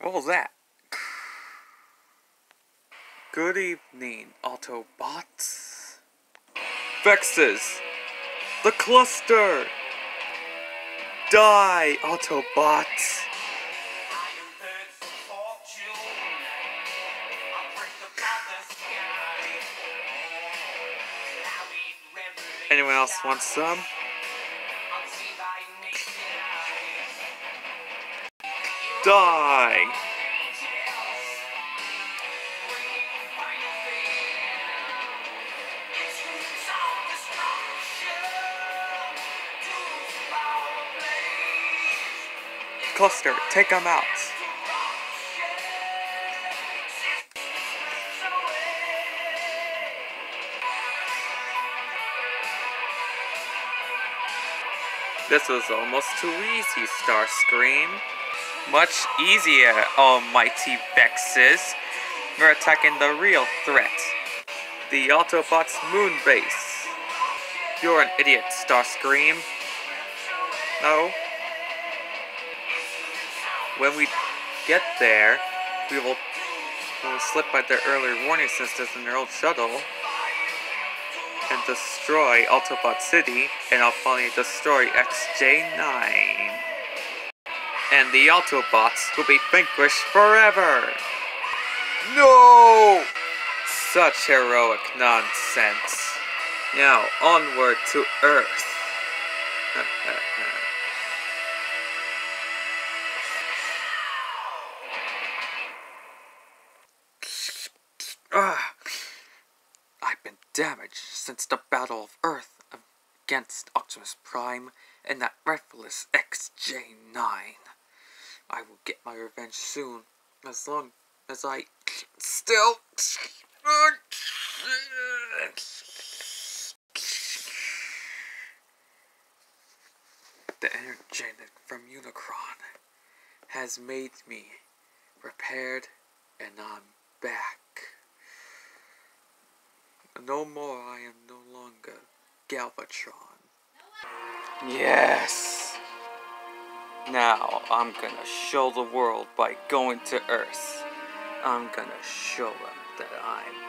What was that? Good evening, Autobots. Vexus! The cluster! Die, Autobots! Anyone else want some? Die! Cluster, take them out. This was almost too easy, Starscream. Much easier, oh, almighty Vexus. We're attacking the real threat. The Autobots moon base. You're an idiot, Starscream. No. When we get there, we will, we will slip by their earlier warning systems in their old shuttle and destroy Autobot City, and I'll finally destroy XJ9. And the Autobots will be vanquished forever! No! Such heroic nonsense. Now, onward to Earth. Ah. I've been damaged since the Battle of Earth against Optimus Prime and that rightfulous XJ9. I will get my revenge soon, as long as I still. The energetic from Unicron has made me repaired and I'm back. No more, I am no longer Galvatron. Yes! Now, I'm gonna show the world by going to Earth. I'm gonna show them that I'm.